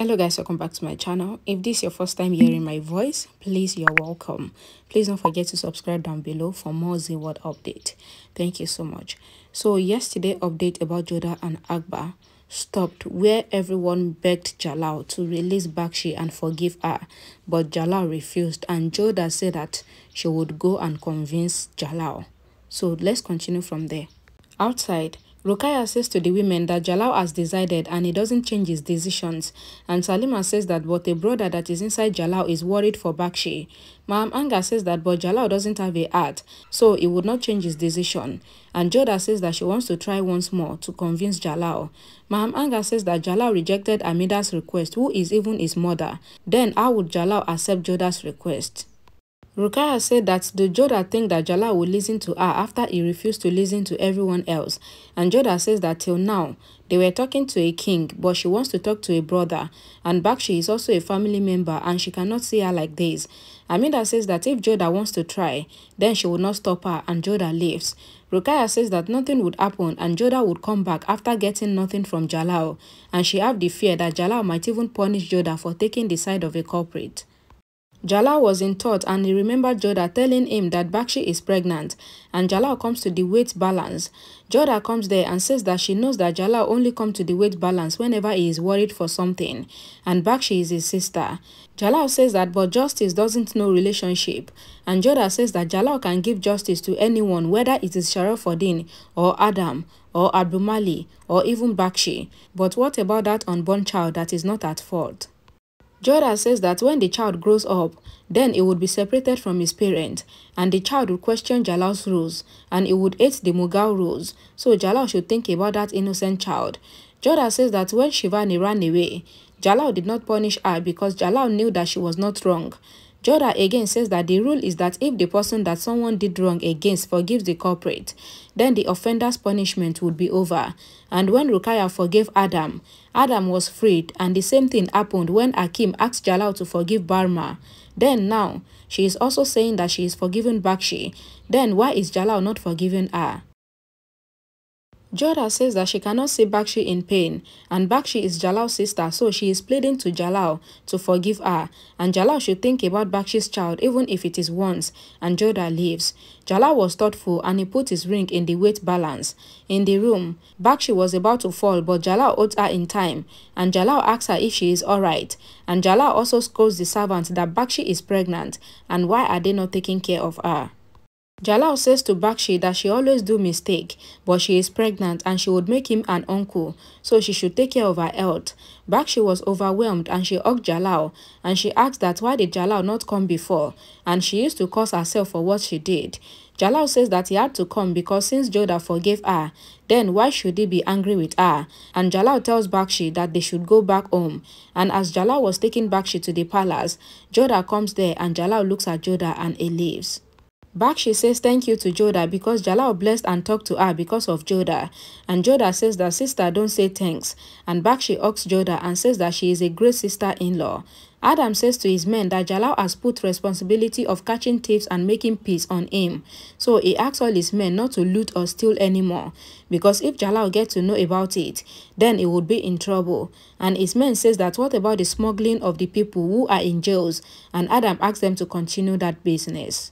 hello guys welcome back to my channel. If this is your first time hearing my voice please you're welcome. Please don't forget to subscribe down below for more Zeeworld update. Thank you so much. So yesterday update about jodha and akbar stopped where everyone begged jalal to release bakshi and forgive her but jalal refused and jodha said that she would go and convince jalal. So let's continue from there. Outside Rukkaiya says to the women that Jalal has decided and he doesn't change his decisions. And Salima says that but a brother that is inside Jalal is worried for Bakshi. Maham Anga says that but Jalal doesn't have a heart, so he would not change his decision. And Jodha says that she wants to try once more to convince Jalal. Maham Anga says that Jalal rejected Amida's request, who is even his mother. Then how would Jalal accept Jodha's request? Rukkaiya said that the Jodha think that Jalal would listen to her after he refused to listen to everyone else. And Jodha says that till now, they were talking to a king, but she wants to talk to a brother. And Bakshi is also a family member and she cannot see her like this. Amida says that if Jodha wants to try, then she will not stop her and Jodha leaves. Rukkaiya says that nothing would happen and Jodha would come back after getting nothing from Jalal. And she have the fear that Jalal might even punish Jodha for taking the side of a culprit. Jalal was in thought and he remembered Jodha telling him that Bakshi is pregnant and Jalal comes to the weight balance. Jodha comes there and says that she knows that Jalal only comes to the weight balance whenever he is worried for something and Bakshi is his sister. Jalal says that but justice doesn't know relationship and Jodha says that Jalal can give justice to anyone whether it is Sharafuddin or Adham or Abdumali or even Bakshi. But what about that unborn child that is not at fault? Jodha says that when the child grows up, then it would be separated from his parent, and the child would question Jalal's rules, and it would hate the Mughal rules, so Jalal should think about that innocent child. Jodha says that when Shivani ran away, Jalal did not punish her because Jalal knew that she was not wrong. Jodha again says that the rule is that if the person that someone did wrong against forgives the culprit, then the offender's punishment would be over. And when Rukkaiya forgave Adham, Adham was freed and the same thing happened when Akim asked Jalal to forgive Barma. Then now, she is also saying that she is forgiven Bakshi. Then why is Jalal not forgiving her? Jodha says that she cannot see Bakshi in pain and Bakshi is Jalal's sister so she is pleading to Jalal to forgive her and Jalal should think about Bakshi's child even if it is once and Jodha leaves. Jalal was thoughtful and he put his ring in the weight balance. In the room, Bakshi was about to fall but Jalal owed her in time and Jalal asks her if she is alright and Jalal also scolds the servant that Bakshi is pregnant and why are they not taking care of her. Jalal says to Bakshi that she always do mistake, but she is pregnant and she would make him an uncle, so she should take care of her health. Bakshi was overwhelmed and she hugged Jalal, and she asked that why did Jalal not come before, and she used to curse herself for what she did. Jalal says that he had to come because since Jodha forgave her, then why should he be angry with her? And Jalal tells Bakshi that they should go back home. And as Jalal was taking Bakshi to the palace, Jodha comes there and Jalal looks at Jodha and he leaves. Bakshi says thank you to Jodha because Jalal blessed and talked to her because of Jodha. And Jodha says that sister don't say thanks. And Bakshi asks Jodha and says that she is a great sister-in-law. Adham says to his men that Jalal has put responsibility of catching thieves and making peace on him. So he asks all his men not to loot or steal anymore. Because if Jalal gets to know about it, then he would be in trouble. And his men says that what about the smuggling of the people who are in jails? And Adham asks them to continue that business.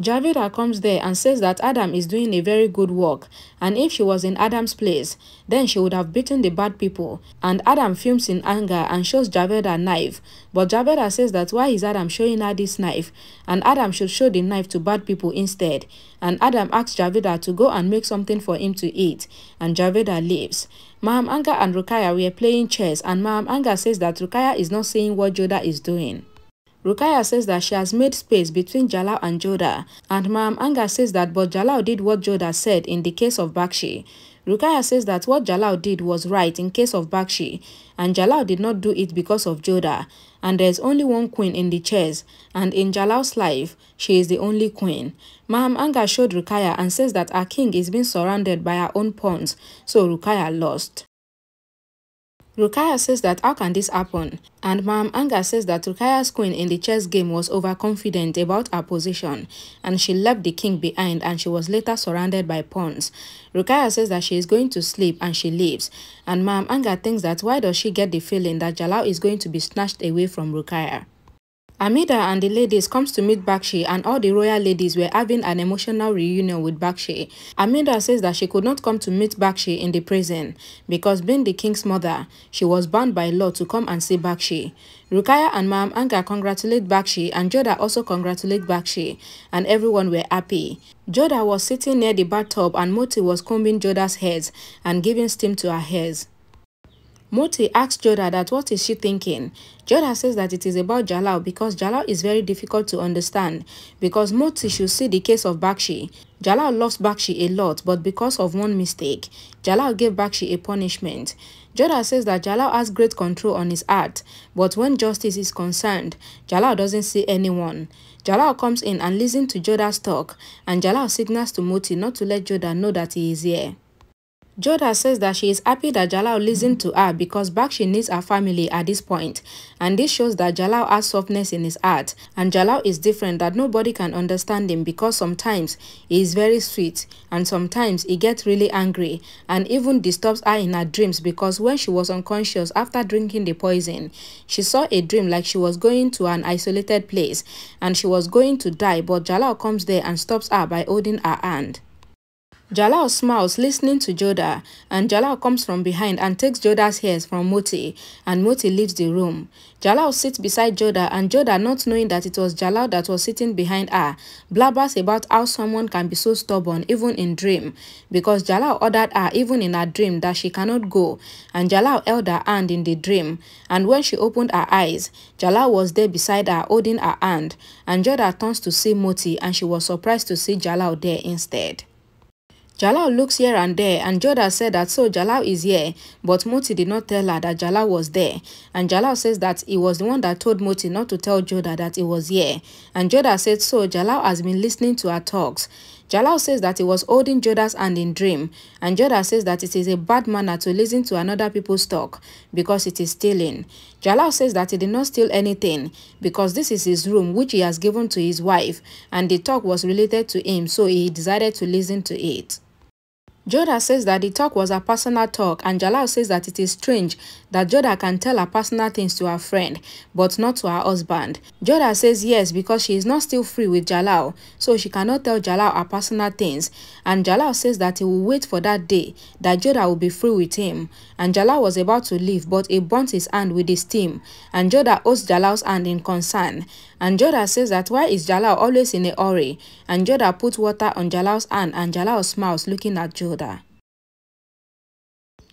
Javeda comes there and says that Adham is doing a very good work and if she was in Adham's place, then she would have beaten the bad people. And Adham fumes in anger and shows Javeda a knife. But Javeda says that why is Adham showing her this knife? And Adham should show the knife to bad people instead. And Adham asks Javeda to go and make something for him to eat. And Javeda leaves. Maham Anga and Rukkaiya were playing chess and Maham Anga says that Rukkaiya is not seeing what Jodha is doing. Rukkaiya says that she has made space between Jalal and Jodha, and Maham Anga says that but Jalal did what Jodha said in the case of Bakshi. Rukkaiya says that what Jalal did was right in case of Bakshi, and Jalal did not do it because of Jodha, and there's only one queen in the chairs, and in Jalal's life, she is the only queen. Maham Anga showed Rukkaiya and says that her king is being surrounded by her own pawns, so Rukkaiya lost. Rukkaiya says that how can this happen? And Maham Anga says that Rukkaiya's queen in the chess game was overconfident about her position and she left the king behind and she was later surrounded by pawns. Rukkaiya says that she is going to sleep and she leaves. And Maham Anga thinks that why does she get the feeling that Jalal is going to be snatched away from Rukkaiya? Amida and the ladies comes to meet Bakshi and all the royal ladies were having an emotional reunion with Bakshi. Amida says that she could not come to meet Bakshi in the prison because being the king's mother, she was bound by law to come and see Bakshi. Rukkaiya and Maham Anga congratulate Bakshi and Jodha also congratulate Bakshi and everyone were happy. Jodha was sitting near the bathtub and Moti was combing Jodha's hairs and giving steam to her hairs. Moti asks Jodha that what is she thinking. Jodha says that it is about Jalal because Jalal is very difficult to understand because Moti should see the case of Bakshi. Jalal loves Bakshi a lot but because of one mistake, Jalal gave Bakshi a punishment. Jodha says that Jalal has great control on his heart but when justice is concerned, Jalal doesn't see anyone. Jalal comes in and listens to Jodha's talk and Jalal signals to Moti not to let Jodha know that he is here. Jodha says that she is happy that Jalal listened to her because Bakshi needs her family at this point. And this shows that Jalal has softness in his heart. And Jalal is different that nobody can understand him because sometimes he is very sweet and sometimes he gets really angry and even disturbs her in her dreams because when she was unconscious after drinking the poison, she saw a dream like she was going to an isolated place and she was going to die. But Jalal comes there and stops her by holding her hand. Jalal smiles listening to Jodha and Jalal comes from behind and takes Jodha's hairs from Moti and Moti leaves the room. Jalal sits beside Jodha and Jodha not knowing that it was Jalal that was sitting behind her blabbers about how someone can be so stubborn even in dream because Jalal ordered her even in her dream that she cannot go and Jalal held her hand in the dream and when she opened her eyes Jalal was there beside her holding her hand and Jodha turns to see Moti and she was surprised to see Jalal there instead. Jalal looks here and there and Jodha said that so Jalal is here but Moti did not tell her that Jalal was there and Jalal says that he was the one that told Moti not to tell Jodha that he was here and Jodha said so Jalal has been listening to her talks. Jalal says that he was holding Jodha's hand in dream and Jodha says that it is a bad manner to listen to another people's talk because it is stealing. Jalal says that he did not steal anything because this is his room which he has given to his wife and the talk was related to him so he decided to listen to it. Jodha says that the talk was a personal talk and Jalal says that it is strange that Jodha can tell her personal things to her friend but not to her husband. Jodha says yes because she is not still free with Jalal so she cannot tell Jalal her personal things and Jalal says that he will wait for that day that Jodha will be free with him and Jalal was about to leave but he burnt his hand with his steam and Jodha holds Jalal's hand in concern and Jodha says that why is Jalal always in a hurry and Jodha puts water on Jalal's hand and Jalal smiles looking at Jodha. Jodha.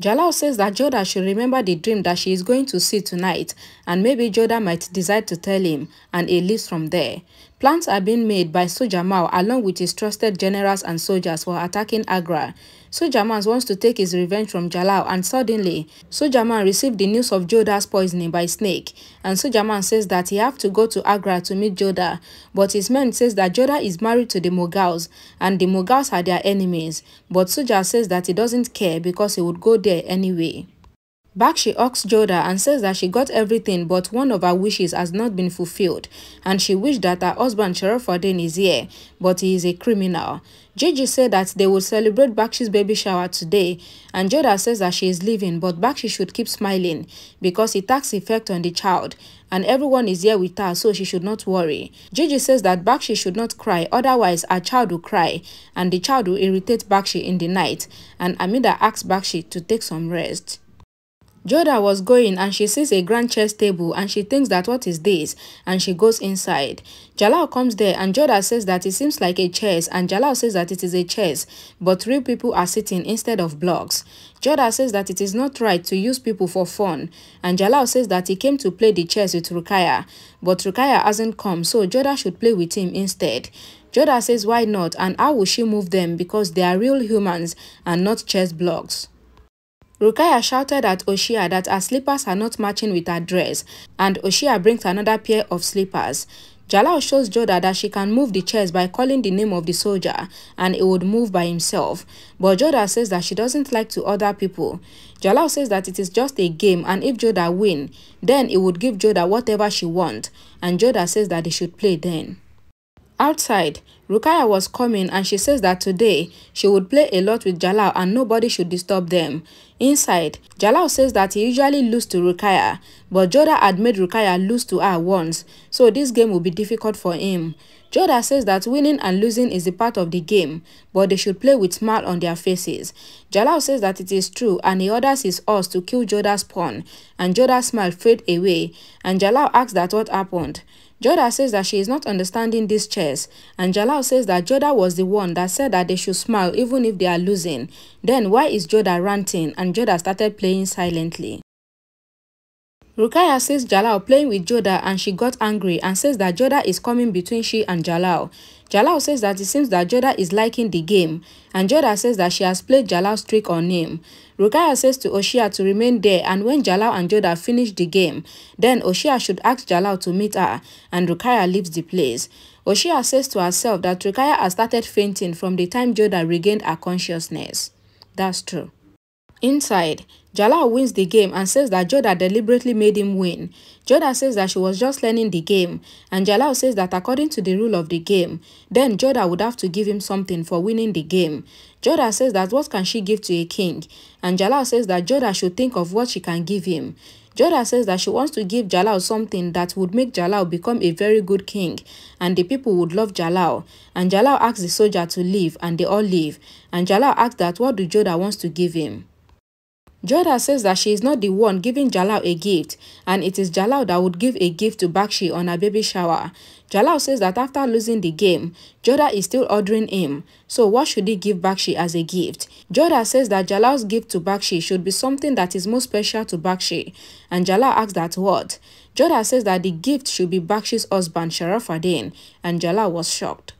Jalal says that Jodha should remember the dream that she is going to see tonight and maybe Jodha might decide to tell him and he leaves from there. Plans are being made by Sujamal along with his trusted generals and soldiers for attacking Agra. Sujamal wants to take his revenge from Jalal and suddenly, Sujamal received the news of Jodha's poisoning by snake and Sujamal says that he have to go to Agra to meet Jodha but his men says that Jodha is married to the Mughals and the Mughals are their enemies but Soja says that he doesn't care because he would go there anyway. Bakshi asks Jodha and says that she got everything but one of her wishes has not been fulfilled and she wished that her husband Sharafuddin is here but he is a criminal. Gigi said that they will celebrate Bakshi's baby shower today and Jodha says that she is leaving but Bakshi should keep smiling because it takes effect on the child and everyone is here with her so she should not worry. Gigi says that Bakshi should not cry otherwise her child will cry and the child will irritate Bakshi in the night and Amida asks Bakshi to take some rest. Jodha was going and she sees a grand chess table and she thinks that what is this and she goes inside. Jalal comes there and Jodha says that it seems like a chess and Jalal says that it is a chess but real people are sitting instead of blocks. Jodha says that it is not right to use people for fun and Jalal says that he came to play the chess with Rukkaiya but Rukkaiya hasn't come so Jodha should play with him instead. Jodha says why not and how will she move them because they are real humans and not chess blocks. Rukkaiya shouted at Oshia that her slippers are not matching with her dress and Oshia brings another pair of slippers. Jalal shows Jodha that she can move the chairs by calling the name of the soldier and it would move by himself. But Jodha says that she doesn't like to order people. Jalal says that it is just a game and if Jodha win, then it would give Jodha whatever she want and Jodha says that they should play then. Outside, Rukkaiya was coming and she says that today she would play a lot with Jalal and nobody should disturb them. Inside, Jalal says that he usually loses to Rukkaiya, but Jodha had made Rukkaiya lose to her once, so this game will be difficult for him. Jodha says that winning and losing is a part of the game, but they should play with smile on their faces. Jalal says that it is true and he orders his horse to kill Jodha's pawn, and Jodha's smile fade away, and Jalal asks that what happened. Jodha says that she is not understanding this chess, and Jalal says that Jodha was the one that said that they should smile even if they are losing. Then why is Jodha ranting and Jodha started playing silently? Rukkaiya sees Jalal playing with Jodha and she got angry and says that Jodha is coming between she and Jalal. Jalal says that it seems that Jodha is liking the game and Jodha says that she has played Jalal's trick on him. Rukkaiya says to Oshia to remain there and when Jalal and Jodha finish the game, then Oshia should ask Jalal to meet her and Rukkaiya leaves the place. Oshia says to herself that Rukkaiya has started fainting from the time Jodha regained her consciousness. That's true. Inside, Jalal wins the game and says that Jodha deliberately made him win. Jodha says that she was just learning the game and Jalal says that according to the rule of the game, then Jodha would have to give him something for winning the game. Jodha says that what can she give to a king and Jalal says that Jodha should think of what she can give him. Jodha says that she wants to give Jalal something that would make Jalal become a very good king and the people would love Jalal. And Jalal asks the soldier to leave and they all leave. And Jalal asks that what do Jodha wants to give him. Jodha says that she is not the one giving Jalal a gift and it is Jalal that would give a gift to Bakshi on her baby shower. Jalal says that after losing the game, Jodha is still ordering him. So what should he give Bakshi as a gift? Jodha says that Jalal's gift to Bakshi should be something that is most special to Bakshi. And Jalal asks that what? Jodha says that the gift should be Bakshi's husband Sharafuddin and Jalal was shocked.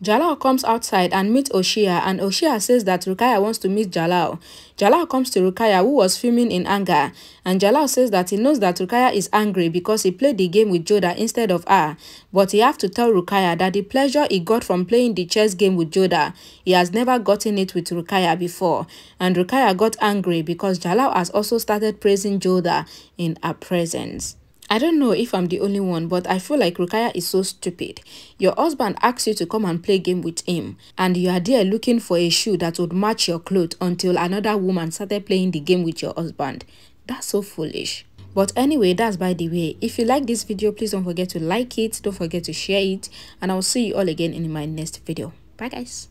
Jalal comes outside and meets Oshia and Oshia says that Rukkaiya wants to meet Jalal. Jalal comes to Rukkaiya who was fuming in anger and Jalal says that he knows that Rukkaiya is angry because he played the game with Jodha instead of her. But he have to tell Rukkaiya that the pleasure he got from playing the chess game with Jodha, he has never gotten it with Rukkaiya before. And Rukkaiya got angry because Jalal has also started praising Jodha in her presence. I don't know if I'm the only one, but I feel like Rukkaiya is so stupid. Your husband asks you to come and play game with him, and you are there looking for a shoe that would match your clothes until another woman started playing the game with your husband. That's so foolish. But anyway, that's by the way. If you like this video, please don't forget to like it, don't forget to share it, and I'll see you all again in my next video. Bye guys.